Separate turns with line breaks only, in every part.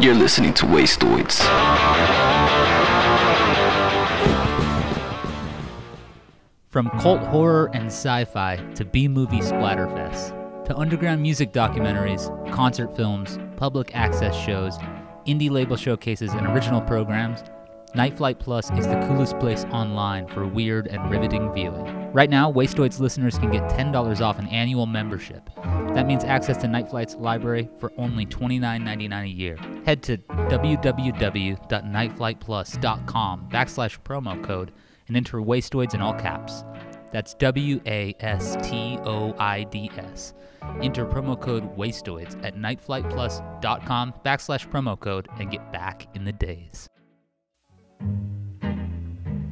You're listening to Wastoids.
From cult horror and sci fi to B movie splatterfests, to underground music documentaries, concert films, public access shows, indie label showcases, and original programs, Night Flight Plus is the coolest place online for weird and riveting viewing. Right now, Wastoids listeners can get $10 off an annual membership. That means access to Night Flight's library for only $29.99 a year. Head to www.nightflightplus.com backslash promo code and enter Wastoids in all caps. That's W A S T O I D S. Enter promo code Wastoids at nightflightplus.com backslash promo code and get back in the days.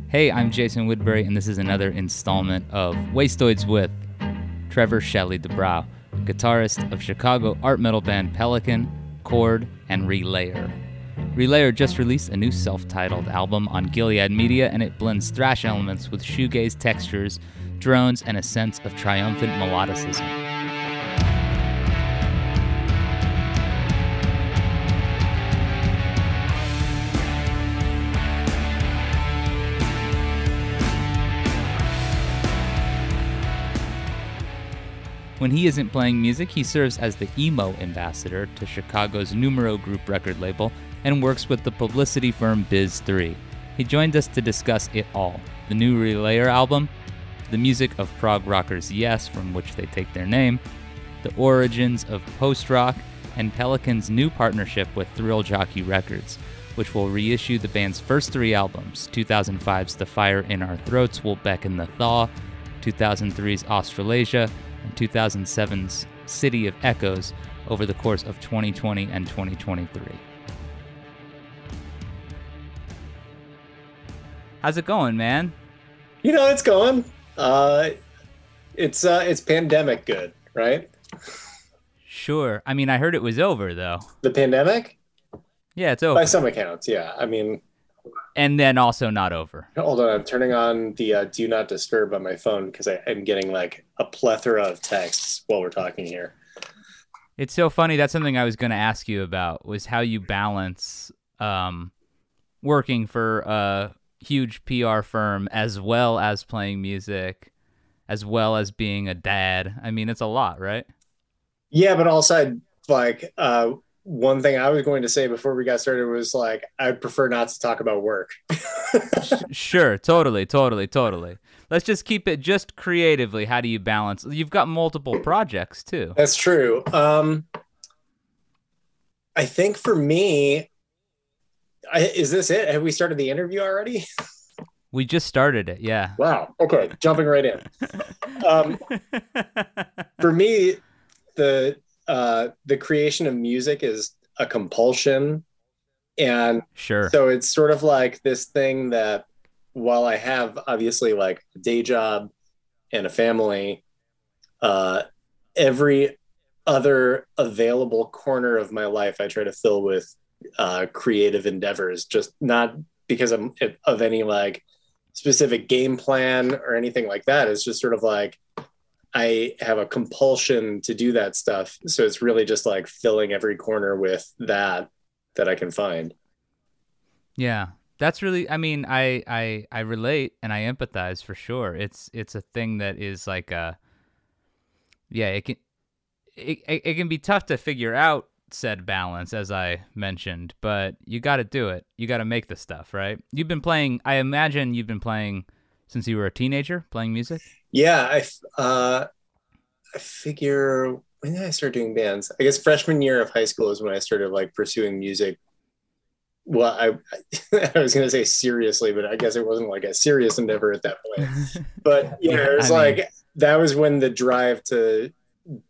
Hey, I'm Jason Woodbury, and this is another installment of Wastoids with Trevor Shelley de Brauw guitarist of Chicago art metal band Pelican, Chord, and Relayer. Relayer just released a new self titled album on Gilead Media, and it blends thrash elements with shoegaze textures, drones, and a sense of triumphant melodicism. When he isn't playing music, he serves as the emo ambassador to Chicago's Numero Group record label and works with the publicity firm Biz3. He joined us to discuss it all the new Relayer album, the music of prog rockers Yes, from which they take their name, the origins of post rock, and Pelican's new partnership with Thrill Jockey Records, which will reissue the band's first three albums 2005's The Fire in Our Throats Will Beckon the Thaw, 2003's Australasia, and 2007's City of Echoes over the course of 2020 and 2023. How's it going, man?
You know, it's going. Uh, it's uh, it's pandemic good, right?
Sure. I mean, I heard it was over though. The
pandemic?
Yeah, it's over. By some accounts, yeah. I mean, and then also not over. Hold on, I'm
turning on the uh, do not disturb on my phone because I'm getting like a plethora of texts while we're talking here.
It's so funny. That's something I was going to ask you about was how you balance um, working for a huge PR firm as well as playing music, as well as being a dad. I mean, it's a lot, right?
Yeah, but also like uh, one thing I was going to say before we got started was like I prefer not to talk about work.
sure, totally, totally, totally. Let's just keep it just creatively. How do you balance? You've got multiple projects too.
That's true. Um, I think for me, I, is this it? Have we started the interview already?
We just started it. Yeah.
Wow. Okay, jumping right in. Um, for me, the uh, the creation of music is a compulsion. And sure. So it's sort of like this thing that while I have obviously like a day job and a family, uh, every other available corner of my life I try to fill with uh, creative endeavors, just not because I'm of any like specific game plan or anything like that. It's just sort of like I have a compulsion to do that stuff. So it's really just like filling every corner with that that I can find.
Yeah. That's really I mean, I I I relate and I empathize for sure. It's it's a thing that is like a yeah, it can it, it can be tough to figure out said balance as I mentioned, but you got to do it. You got to make the stuff, right? You've been playing I imagine you've been playing since you were a teenager playing music?
yeah, I uh, I figure when did I start doing bands? I guess freshman year of high school is when I started like pursuing music. Well, I I was gonna say seriously, but I guess it wasn't like a serious endeavor at that point. But you yeah, know, it was I like mean... that was when the drive to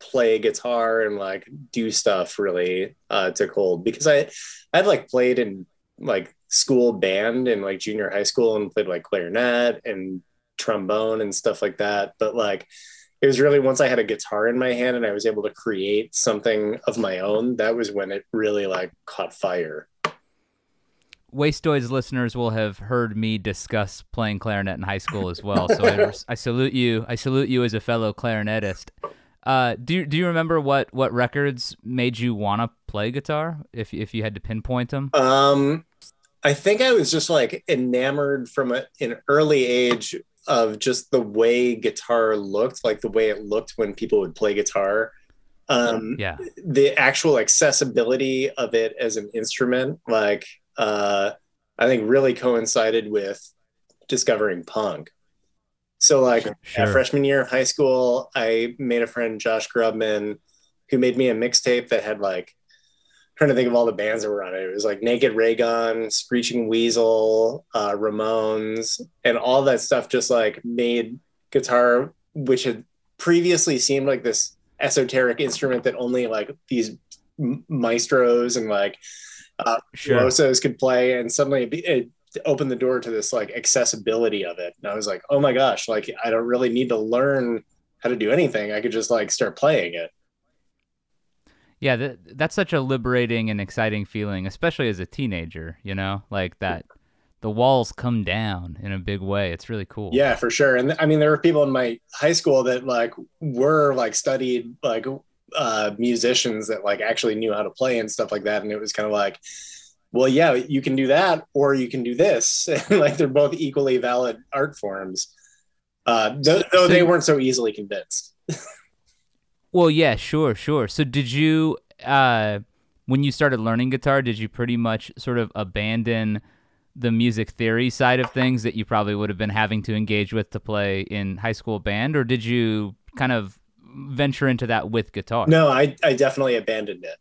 play guitar and like do stuff really uh, took hold because I I'd like played in like school band in like junior high school and played like clarinet and trombone and stuff like that. But like, it was really once I had a guitar in my hand and I was able to create something of my own, that was when it really like caught fire.
Wastoids listeners will have heard me discuss playing clarinet in high school as well. So I, I salute you. I salute you as a fellow clarinetist. Uh, do you, do you remember what, what records made you want to play guitar? If if you had to pinpoint them,
um, I think I was just like enamored from a, an early age of just the way guitar looked, like the way it looked when people would play guitar. Um, yeah. The actual accessibility of it as an instrument, like uh, I think, really coincided with discovering punk. So, like sure. freshman year of high school, I made a friend, Josh Grubman, who made me a mixtape that had like trying to think of all the bands that were on it. It was like Naked Raygun, Screeching Weasel, uh, Ramones, and all that stuff just like made guitar, which had previously seemed like this esoteric instrument that only like these maestros and like uh, sure. could play, and suddenly it, it opened the door to this like accessibility of it. And I was like, oh my gosh, like I don't really need to learn how to do anything. I could just like start playing it.
Yeah, th- that's such a liberating and exciting feeling, especially as a teenager, you know? Like that the walls come down in a big way. It's really cool. Yeah,
for sure. And I mean, there were people in my high school that like were like studied like uh, musicians that like actually knew how to play and stuff like that. And it was kind of like, well, yeah, you can do that or you can do this. And, like they're both equally valid art forms. Uh, th- though so, they weren't so easily convinced.
Well, yeah, sure, sure. So did you uh when you started learning guitar, did you pretty much sort of abandon the music theory side of things that you probably would have been having to engage with to play in high school band or did you kind of venture into that with guitar? No, I
I definitely abandoned it.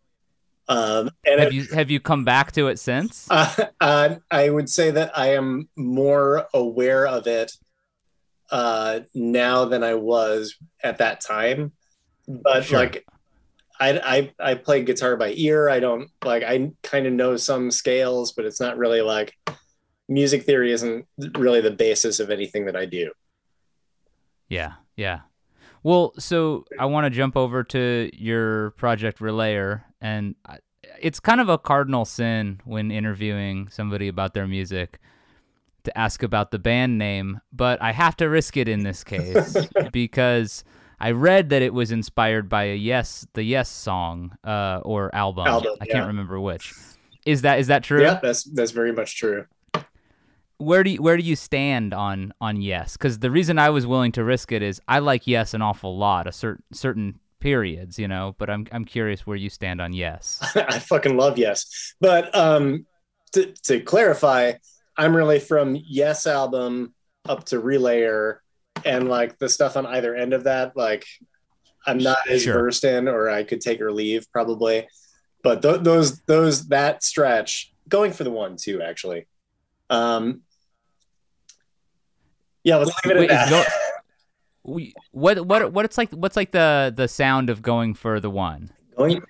Um, and have it,
you have you come back to it since?
Uh, uh, I would say that I am more aware of it uh, now than I was at that time but sure. like I, I I play guitar by ear. I don't like I kind of know some scales, but it's not really like music theory isn't really the basis of anything that I do.
Yeah, yeah. Well, so I want to jump over to your project Relayer, and it's kind of a cardinal sin when interviewing somebody about their music to ask about the band name, but I have to risk it in this case because I read that it was inspired by a Yes, the Yes song uh, or album. album I yeah. can't remember which. Is that is that true? Yeah,
that's that's very much true.
Where do you, where do you stand on on Yes? Because the reason I was willing to risk it is I like Yes an awful lot. A certain certain periods, you know. But I'm I'm curious where you stand on Yes.
I fucking love Yes, but um, to to clarify, I'm really from Yes album up to Relayer and like the stuff on either end of that, like
I'm not as sure. versed
in, or I could take or leave probably. But th- those those that stretch going for the one too actually. Um, yeah, let's leave it at that.
we, what what what it's like? What's like the the sound of going for the one?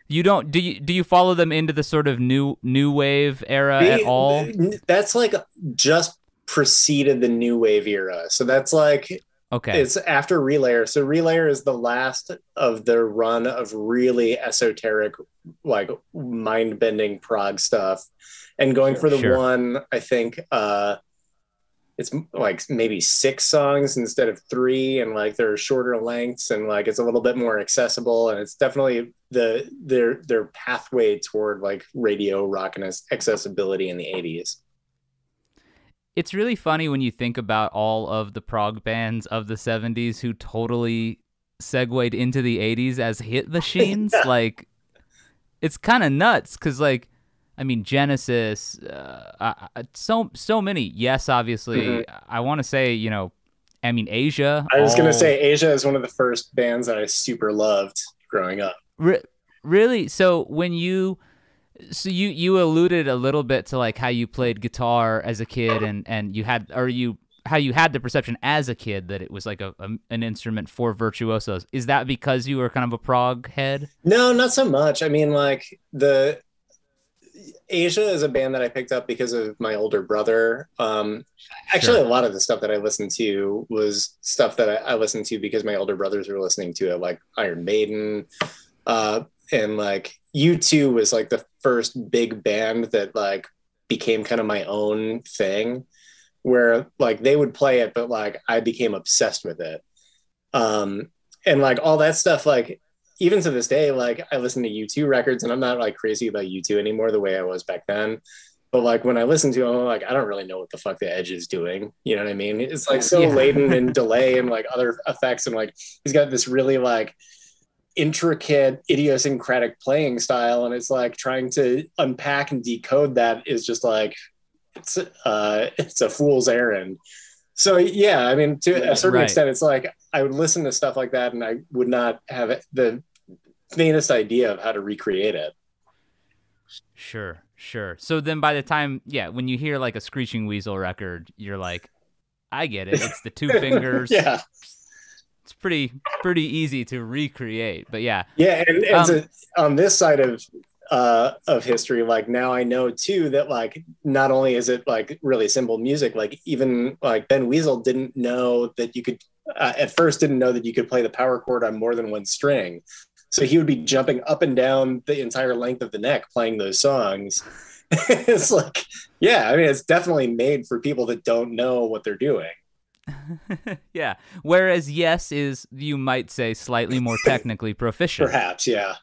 You don't do you do you follow them into the sort of new new wave era at all?
That's like just preceded the new wave era. So that's like Okay. It's after Relayer. So Relayer is the last of the run of really esoteric, like mind bending prog stuff. And going for the sure. one, I think uh it's like maybe six songs instead of three, and like they're shorter lengths and like it's a little bit more accessible. And it's definitely the their their pathway toward like radio rock and accessibility in the 80s
it's really funny when you think about all of the prog bands of the 70s who totally segued into the 80s as hit machines. yeah. Like, it's kind of nuts because, like, I mean, Genesis, uh, uh, so so many. Yes, obviously, mm-hmm. I want to say, you know, I mean, Asia. I was all... gonna say
Asia is one of the first bands that I super loved growing up.
Re- really? So when you so you you alluded a little bit to like how you played guitar as a kid and and you had or you how you had the perception as a kid that it was like a, a, an instrument for virtuosos. Is that because you were kind of a prog head?
No, not so much. I mean, like the Asia is a band that I picked up because of my older brother. Um, actually, sure. a lot of the stuff that I listened to was stuff that I, I, listened to because my older brothers were listening to it, like Iron Maiden. Uh, and like U2 was like the first big band that like became kind of my own thing where like they would play it but like I became obsessed with it. Um and like all that stuff like even to this day like I listen to U2 records and I'm not like crazy about U2 anymore the way I was back then. But like when I listen to them, I'm like, I don't really know what the fuck the edge is doing. You know what I mean? It's like so yeah. laden in delay and like other effects. And like he's got this really like intricate idiosyncratic playing style and it's like trying to unpack and decode that is just like it's uh it's a fool's errand so yeah i mean to a certain right. extent it's like i would listen to stuff like that and i would not have the faintest idea of how to recreate it
sure sure so then by the time yeah when you hear like a screeching weasel record you're like i get it it's the two fingers yeah it's pretty pretty easy to recreate. But yeah, yeah, and, and um, to,
on this side of uh, of history, like now I know too that like not only is it like really simple music, like even like Ben Weasel didn't know that you could uh, at first didn't know that you could play the power chord on more than one string. So he would be jumping up and down the entire length of the neck playing those songs. it's like, yeah, I mean, it's definitely made for people that don't know what they're doing.
yeah. Whereas yes is you might say slightly more technically proficient. Perhaps, yeah.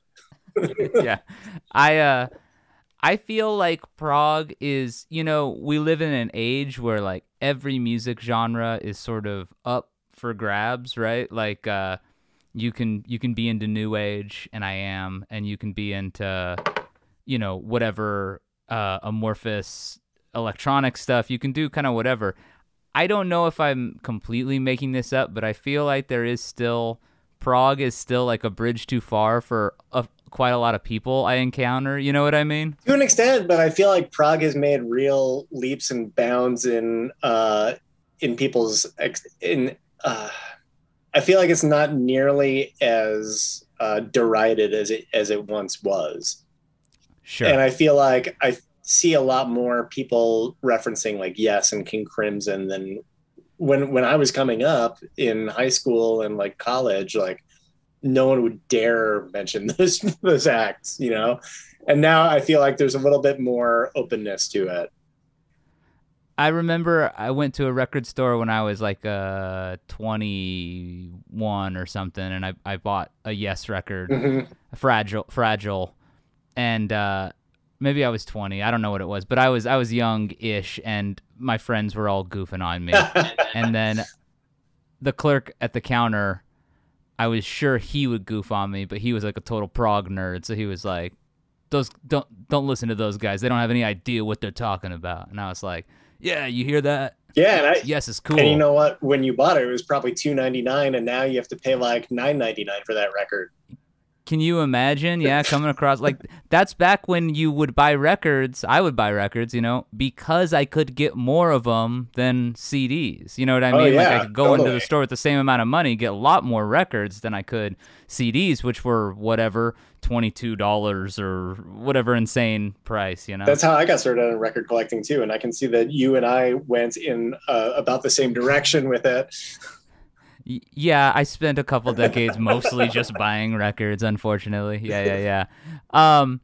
yeah. I uh I feel like Prague is, you know, we live in an age where like every music genre is sort of up for grabs, right? Like uh you can you can be into new age and I am and you can be into you know, whatever uh amorphous electronic stuff. You can do kind of whatever. I don't know if I'm completely making this up, but I feel like there is still prog is still like a bridge too far for a, quite a lot of people I encounter. You know what I mean?
To an extent, but I feel like prog has made real leaps and bounds in uh, in people's ex- in. Uh, I feel like it's not nearly as uh, derided as it as it once was. Sure. And I feel like I see a lot more people referencing like Yes and King Crimson than when when I was coming up in high school and like college, like no one would dare mention those those acts, you know. And now I feel like there's a little bit more openness to it.
I remember I went to a record store when I was like uh 21 or something and I, I bought a Yes record, mm-hmm. Fragile Fragile. And uh maybe I was 20. I don't know what it was, but I was I was young-ish, and my friends were all goofing on me. and then the clerk at the counter, I was sure he would goof on me, but he was like a total prog nerd, so he was like, "Those don't don't listen to those guys. They don't have any idea what they're talking about." And I was like, "Yeah, you hear that?" Yeah, and I, yes, it's cool. And you know what?
When you bought it, it was probably two ninety nine, and now you have to pay like nine ninety nine for that record.
Can you imagine? Yeah, coming across like that's back when you would buy records. I would buy records, you know, because I could get more of them than CDs. You know what I oh, mean? Oh, yeah, like I could go totally. into the store with the same amount of money, get a lot more records than I could CDs, which were whatever twenty-two dollars or whatever insane price. You know, that's how I got
started in record collecting too, and I can see that you and I went in uh, about the same direction with it.
Yeah, I spent a couple decades mostly just buying records, unfortunately. Yeah, yeah, yeah. Um,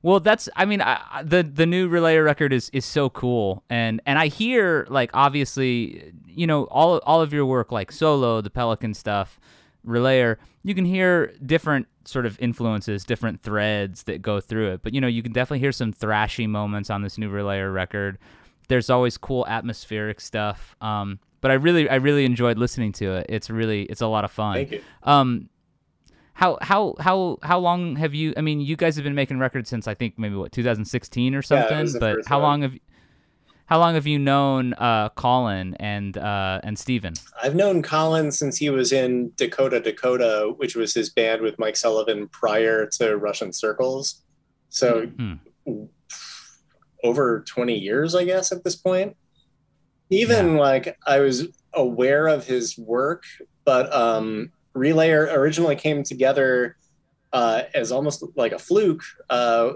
well, that's I mean, I, the the new Relayer record is is so cool, and and I hear like obviously, you know, all all of your work like solo, the Pelican stuff, Relayer, you can hear different sort of influences, different threads that go through it. But you know, you can definitely hear some thrashy moments on this new Relayer record. There's always cool atmospheric stuff. Um, but I really I really enjoyed listening to it. It's really it's a lot of fun. Thank you. Um, how how how how long have you? I mean, you guys have been making records since I think maybe what 2016 or something. Yeah, but how time. long have how long have you known uh, Colin and uh, and Steven?
I've known Colin since he was in Dakota Dakota, which was his band with Mike Sullivan prior to Russian Circles. So mm-hmm. over 20 years, I guess, at this point even yeah. like I was aware of his work, but um, Relayer originally came together uh, as almost like a fluke. Uh,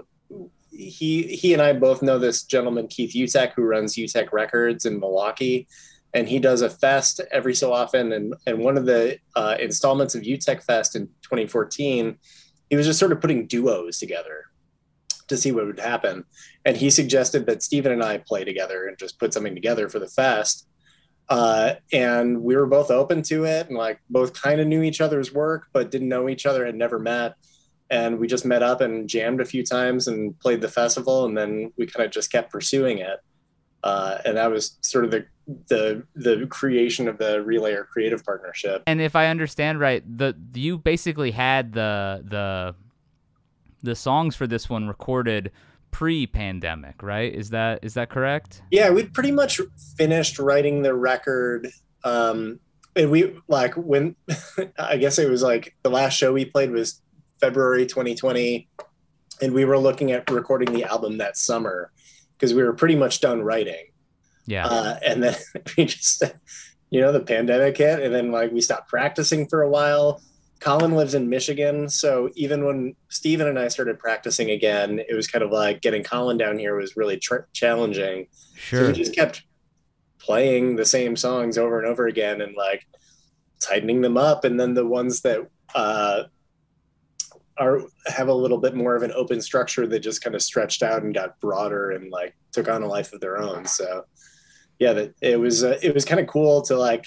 he he and I both know this gentleman Keith Utech who runs Utech Records in Milwaukee, and he does a fest every so often. And and one of the uh, installments of Utech Fest in 2014, he was just sort of putting duos together to see what would happen. And he suggested that Stephen and I play together and just put something together for the fest. Uh, and we were both open to it and like both kind of knew each other's work, but didn't know each other, had never met. And we just met up and jammed a few times and played the festival. And then we kind of just kept pursuing it. Uh, and that was sort of the the the creation of the or creative partnership.
And if I understand right, the you basically had the the the songs for this one recorded pre-pandemic, right? Is that is that correct?
Yeah, we pretty much finished writing the record. Um, and we like when I guess it was like the last show we played was February 2020, and we were looking at recording the album that summer because we were pretty much done writing. Yeah, uh, and then we just you know the pandemic hit, and then like we stopped practicing for a while Colin lives in Michigan, so even when Steven and I started practicing again, it was kind of like getting Colin down here was really tr- challenging. Sure. So we just kept playing the same songs over and over again and like tightening them up and then the ones that uh, are have a little bit more of an open structure that just kind of stretched out and got broader and like took on a life of their own. So yeah, that it was uh, it was kind of cool to like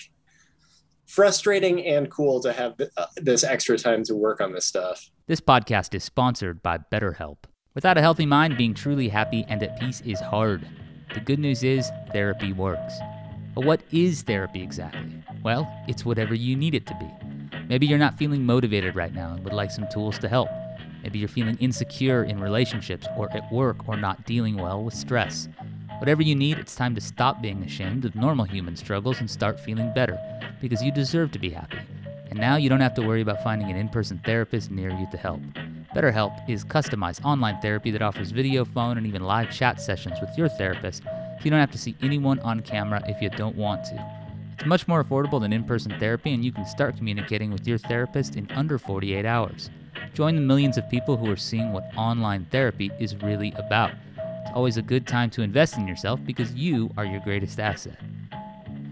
frustrating and cool to have th- uh, this extra time to work on this stuff.
This podcast is sponsored by BetterHelp. Without a healthy mind, being truly happy and at peace is hard. The good news is therapy works. But what is therapy exactly? Well, it's whatever you need it to be. Maybe you're not feeling motivated right now and would like some tools to help. Maybe you're feeling insecure in relationships or at work or not dealing well with stress. Whatever you need, it's time to stop being ashamed of normal human struggles and start feeling better because you deserve to be happy. And now you don't have to worry about finding an in person therapist near you to help. BetterHelp is customized online therapy that offers video, phone, and even live chat sessions with your therapist, so you don't have to see anyone on camera if you don't want to. It's much more affordable than in person therapy, and you can start communicating with your therapist in under 48 hours. Join the millions of people who are seeing what online therapy is really about. It's always a good time to invest in yourself because you are your greatest asset.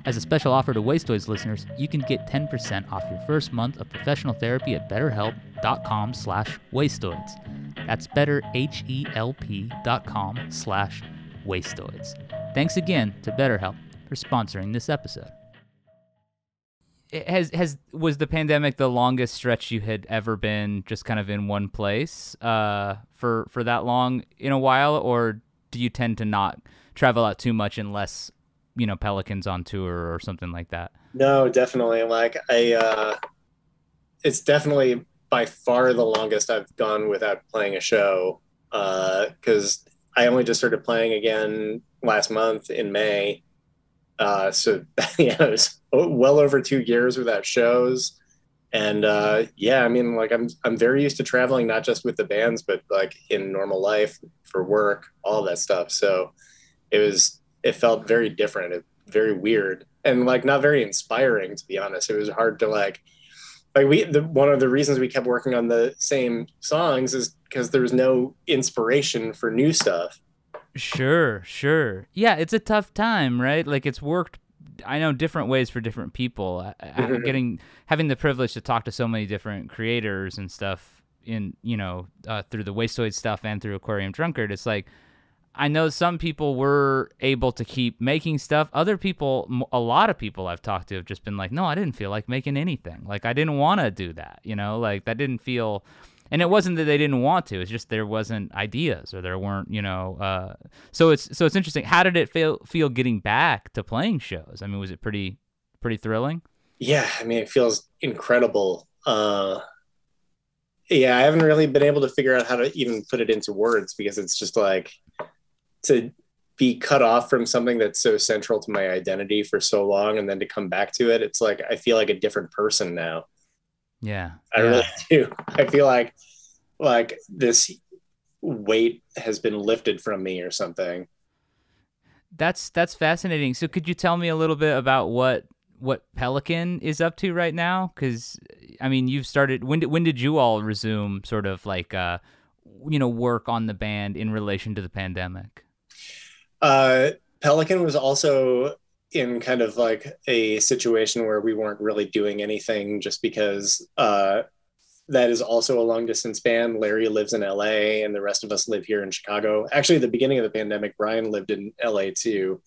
As a special offer to Wastoids listeners, you can get 10% off your first month of professional therapy at betterhelp.com slash wastoids. That's betterhelp.com slash wastoids. Thanks again to BetterHelp for sponsoring this episode. It has has was the pandemic the longest stretch you had ever been just kind of in one place uh, for for that long in a while, or do you tend to not travel out too much unless you know Pelicans on tour or something like that? No,
definitely. Like I, uh, it's definitely by far the longest I've gone without playing a show because uh, I only just started playing again last month in May. Uh, so yeah, it was well over two years without shows. And uh, yeah, I mean, like I'm I'm very used to traveling, not just with the bands, but like in normal life for work, all that stuff. So it was it felt very different, very weird, and like not very inspiring to be honest. It was hard to like like we the, one of the reasons we kept working on the same songs is because there was no inspiration for new stuff.
Sure, sure. Yeah, it's a tough time, right? Like it's worked I know different ways for different people. Mm-hmm. Getting having the privilege to talk to so many different creators and stuff in you know uh, through the Wastoid stuff and through Aquarium Drunkard, it's like I know some people were able to keep making stuff. Other people, a lot of people I've talked to have just been like, no, I didn't feel like making anything. Like, I didn't want to do that, you know? Like, that didn't feel. And it wasn't that they didn't want to. It's just there wasn't ideas, or there weren't, you know. Uh, so it's so it's interesting. How did it feel feel getting back to playing shows? I mean, was it pretty pretty thrilling?
Yeah, I mean, it feels incredible. Uh, yeah, I haven't really been able to figure out how to even put it into words because it's just like to be cut off from something that's so central to my identity for so long and then to come back to it it's like i feel like a different person now
yeah i yeah. really
do i feel like like this weight has been lifted from me or something
that's that's fascinating so could you tell me a little bit about what what pelican is up to right now because i mean you've started when did when did you all resume sort of like uh you know work on the band in relation to the pandemic
uh, Pelican was also in kind of like a situation where we weren't really doing anything just because uh, that is also a long distance band. Larry lives in LA and the rest of us live here in Chicago. Actually, at the beginning of the pandemic, Brian lived in LA too,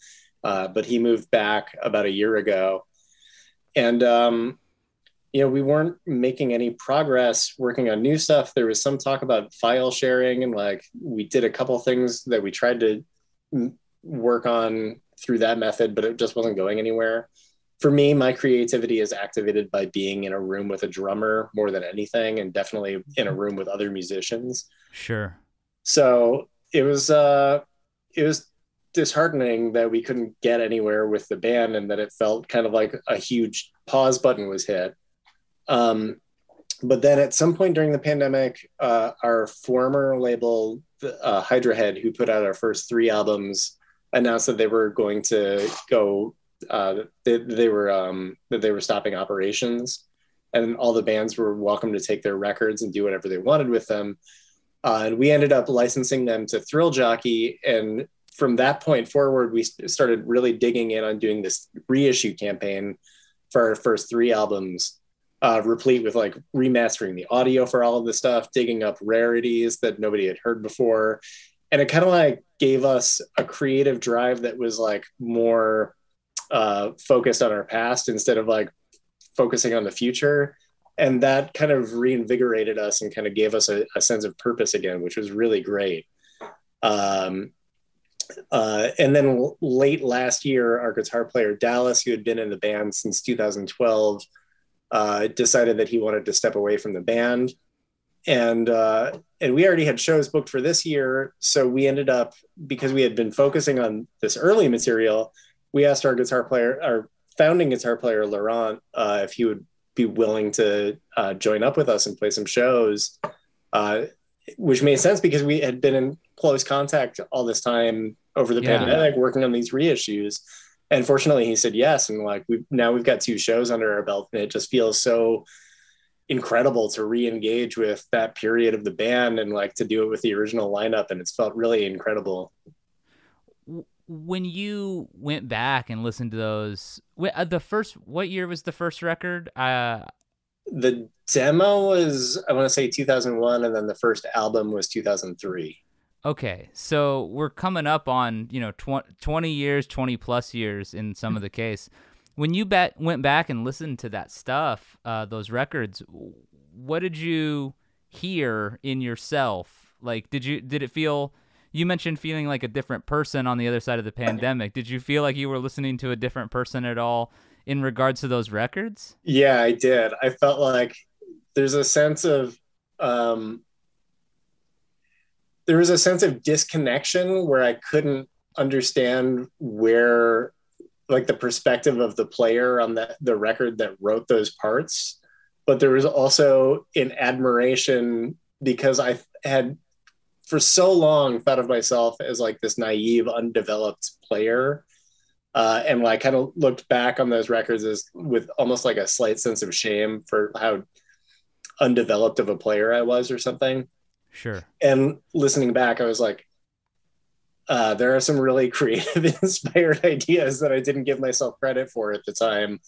uh, but he moved back about a year ago. And, um, you know, we weren't making any progress working on new stuff. There was some talk about file sharing and like we did a couple things that we tried to work on through that method, but it just wasn't going anywhere. For me, my creativity is activated by being in a room with a drummer more than anything, and definitely in a room with other musicians. Sure. So it was uh, it was disheartening that we couldn't get anywhere with the band, and that it felt kind of like a huge pause button was hit. Um, but then at some point during the pandemic, uh, our former label, uh, Hydra Head, who put out our first three albums, announced that they were going to go uh, they, they were um, that they were stopping operations and all the bands were welcome to take their records and do whatever they wanted with them uh, and we ended up licensing them to thrill jockey and from that point forward we started really digging in on doing this reissue campaign for our first three albums uh, replete with like remastering the audio for all of the stuff digging up rarities that nobody had heard before and it kind of like gave us a creative drive that was like more uh, focused on our past instead of like focusing on the future. And that kind of reinvigorated us and kind of gave us a, a sense of purpose again, which was really great. Um, uh, and then late last year, our guitar player Dallas, who had been in the band since 2012, uh, decided that he wanted to step away from the band and uh, and we already had shows booked for this year, so we ended up because we had been focusing on this early material. We asked our guitar player, our founding guitar player Laurent, uh, if he would be willing to uh, join up with us and play some shows, uh, which made sense because we had been in close contact all this time over the yeah. pandemic, working on these reissues. And fortunately, he said yes, and like we now we've got two shows under our belt, and it just feels so incredible to re-engage with that period of the band and like to do it with the original lineup and it's felt really incredible
when you went back and listened to those uh, the first what year was the
first record uh the demo was i want to say 2001 and then the first album was 2003
okay so we're coming up on you know tw- 20 years 20 plus years in some of the case when you bet, went back and listened to that stuff, uh, those records, what did you hear in yourself? Like, did you did it feel? You mentioned feeling like a different person on the other side of the pandemic. Did you feel like you were listening to a different person at all in regards to those records?
Yeah, I did. I felt like there's a sense of um, there was a sense of disconnection where I couldn't understand where like the perspective of the player on the, the record that wrote those parts but there was also an admiration because i had for so long thought of myself as like this naive undeveloped player uh, and when i kind of looked back on those records as with almost like a slight sense of shame for how undeveloped of a player i was or something sure and listening back i was like uh, there are some really creative, inspired ideas that I didn't give myself credit for at the time,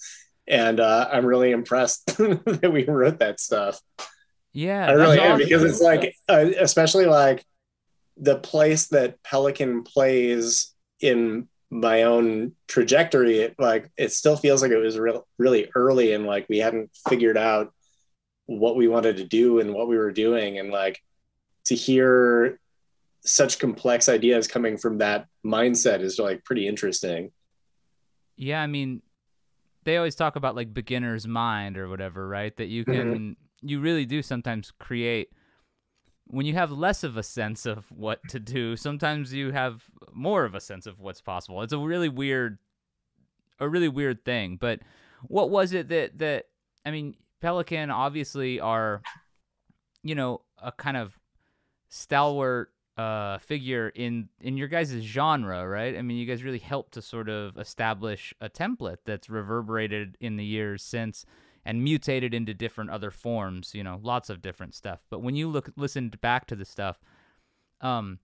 and uh, I'm really impressed that we wrote that stuff.
Yeah, I really am awesome. because it's like,
uh, especially like the place that Pelican plays in my own trajectory. It, like it still feels like it was real, really early, and like we hadn't figured out what we wanted to do and what we were doing, and like to hear such complex ideas coming from that mindset is like pretty interesting.
Yeah, I mean, they always talk about like beginner's mind or whatever, right? That you mm-hmm. can mm-hmm. you really do sometimes create when you have less of a sense of what to do, sometimes you have more of a sense of what's possible. It's a really weird a really weird thing, but what was it that that I mean, Pelican obviously are you know, a kind of stalwart uh, figure in in your guys' genre, right? I mean, you guys really helped to sort of establish a template that's reverberated in the years since and mutated into different other forms. You know, lots of different stuff. But when you look listened back to the stuff, um,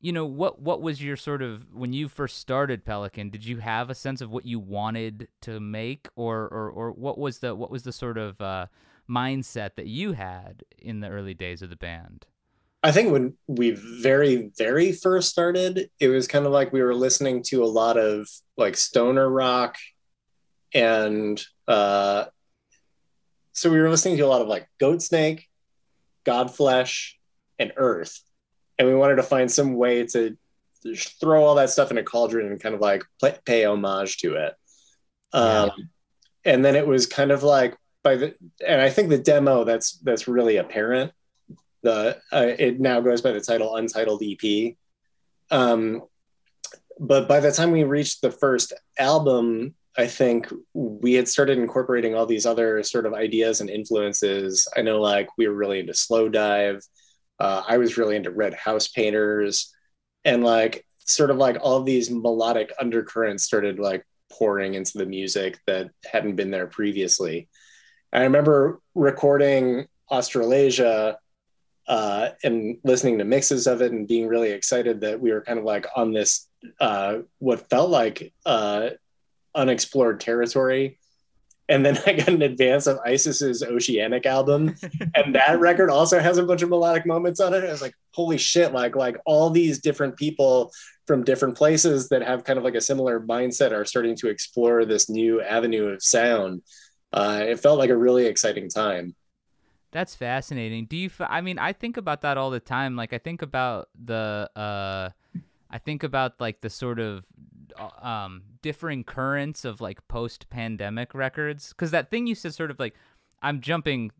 you know what what was your sort of when you first started Pelican? Did you have a sense of what you wanted to make, or or or what was the what was the sort of uh, mindset that you had in the early days of the band?
I think when we very, very first started, it was kind of like we were listening to a lot of like stoner rock and uh, so we were listening to a lot of like Goatsnake, Godflesh, and Earth. And we wanted to find some way to throw all that stuff in a cauldron and kind of like play, pay homage to it. Um, And then it was kind of like by the, and I think the demo that's that's really apparent the uh, it now goes by the title Untitled EP. Um, but by the time we reached the first album, I think we had started incorporating all these other sort of ideas and influences. I know, like, we were really into Slowdive. Uh, I was really into red house painters, and like, sort of like all these melodic undercurrents started like pouring into the music that hadn't been there previously. I remember recording Australasia uh, and listening to mixes of it and being really excited that we were kind of like on this uh, what felt like uh, unexplored territory. And then I got an advance of Isis's Oceanic album, and that record also has a bunch of melodic moments on it. I was like, "Holy shit!" Like, like all these different people from different places that have kind of like a similar mindset are starting to explore this new avenue of sound. Uh, it felt like a really exciting time.
That's fascinating. Do you? F- I mean, I think about that all the time. Like, I think about the, uh, I think about like the sort of uh, um, differing currents of like post-pandemic records. Because that thing you said, sort of like, I'm jumping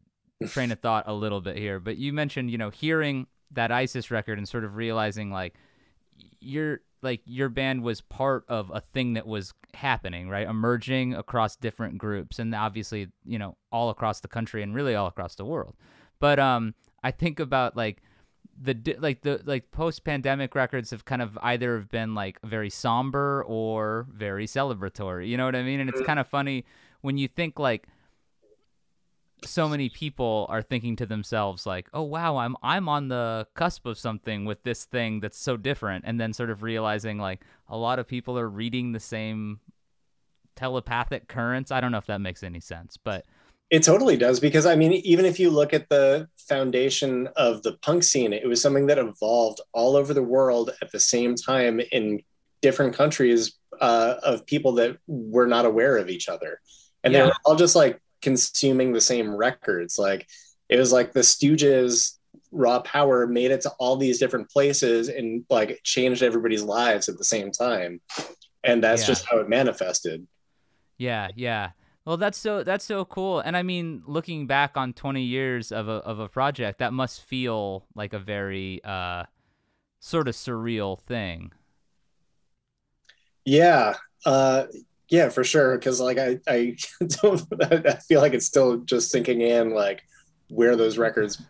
train of thought a little bit here, but you mentioned, you know, hearing that ISIS record and sort of realizing like, your like your band was part of a thing that was happening, right? Emerging across different groups and obviously, you know, all across the country and really all across the world. But um I think about like the like the like post-pandemic records have kind of either have been like very somber or very celebratory. You know what I mean? And it's mm. kind of funny when you think like so many people are thinking to themselves like, "Oh wow, I'm I'm on the cusp of something with this thing that's so different," and then sort of realizing like a lot of people are reading the same telepathic currents. I don't know if that makes any sense, but
it totally does because I mean, even if you look at the foundation of the punk scene, it was something that evolved all over the world at the same time in different countries uh, of people that were not aware of each other, and yeah. they were all just like consuming the same records. Like it was like the Stooges raw power made it to all these different places and like changed everybody's lives at the same time. And that's yeah. just how it manifested.
Yeah, yeah. Well, that's so that's so cool. And I mean, looking back on 20 years of a of a project, that must feel like a very uh sort of surreal thing.
Yeah. Uh yeah for sure because like i I, I feel like it's still just sinking in like where those records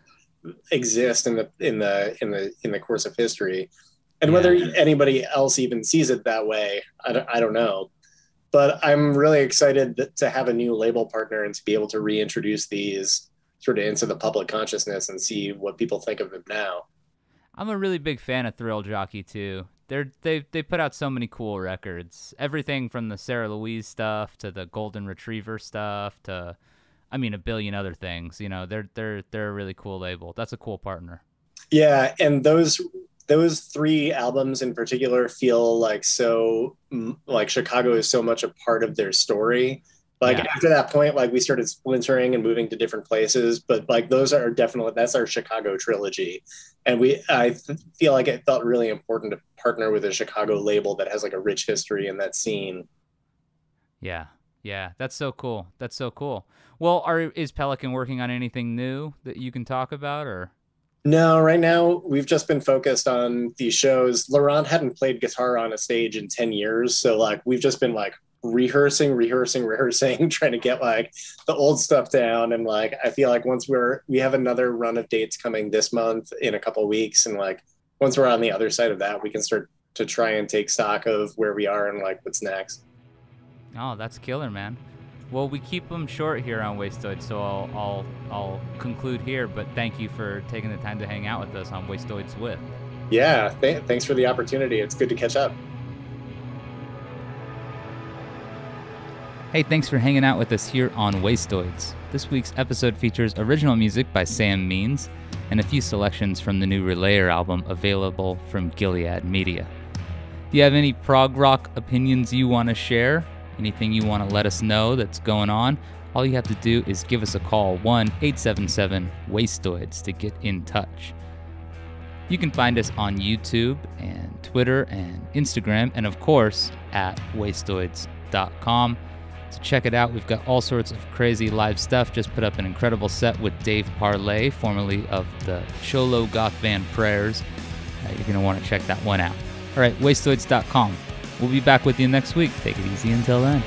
exist in the in the in the in the course of history and yeah. whether anybody else even sees it that way I don't, I don't know but i'm really excited that, to have a new label partner and to be able to reintroduce these sort of into the public consciousness and see what people think of them
now i'm a really big fan of thrill jockey too they're they they put out so many cool records. Everything from the Sarah Louise stuff to the Golden Retriever stuff to I mean a billion other things. You know, they're they're they're a really cool label. That's a cool partner.
Yeah, and those those three albums in particular feel like so like Chicago is so much a part of their story like yeah. after that point, like we started splintering and moving to different places, but like those are definitely that's our Chicago trilogy, and we I th- feel like it felt really important to partner with a Chicago label that has like a rich history in that scene.
Yeah, yeah, that's so cool. That's so cool. Well, are is Pelican working on anything new that you can talk about or?
No, right now we've just been focused on these shows. Laurent hadn't played guitar on a stage in 10 years. So like we've just been like rehearsing, rehearsing, rehearsing, trying to get like the old stuff down. And like, I feel like once we're, we have another run of dates coming this month in a couple weeks. And like, once we're on the other side of that, we can start to try and take stock of where we are and like what's next.
Oh, that's killer, man. Well, we keep them short here on Wastoid, so I'll, I'll, I'll conclude here. But thank you for taking the time to hang out with us on Wastoids with.
Yeah, th- thanks for the opportunity. It's good to catch up.
Hey, thanks for hanging out with us here on Wastoids. This week's episode features original music by Sam Means and a few selections from the new Relayer album available from Gilead Media. Do you have any prog rock opinions you want to share? Anything you want to let us know that's going on? All you have to do is give us a call 1 877 Wastoids to get in touch. You can find us on YouTube and Twitter and Instagram, and of course at wastoids.com to check it out. We've got all sorts of crazy live stuff. Just put up an incredible set with Dave Parley, formerly of the Cholo Goth Band Prayers. Uh, you're going to want to check that one out. All right, wastoids.com. We'll be back with you next week. Take it easy until then.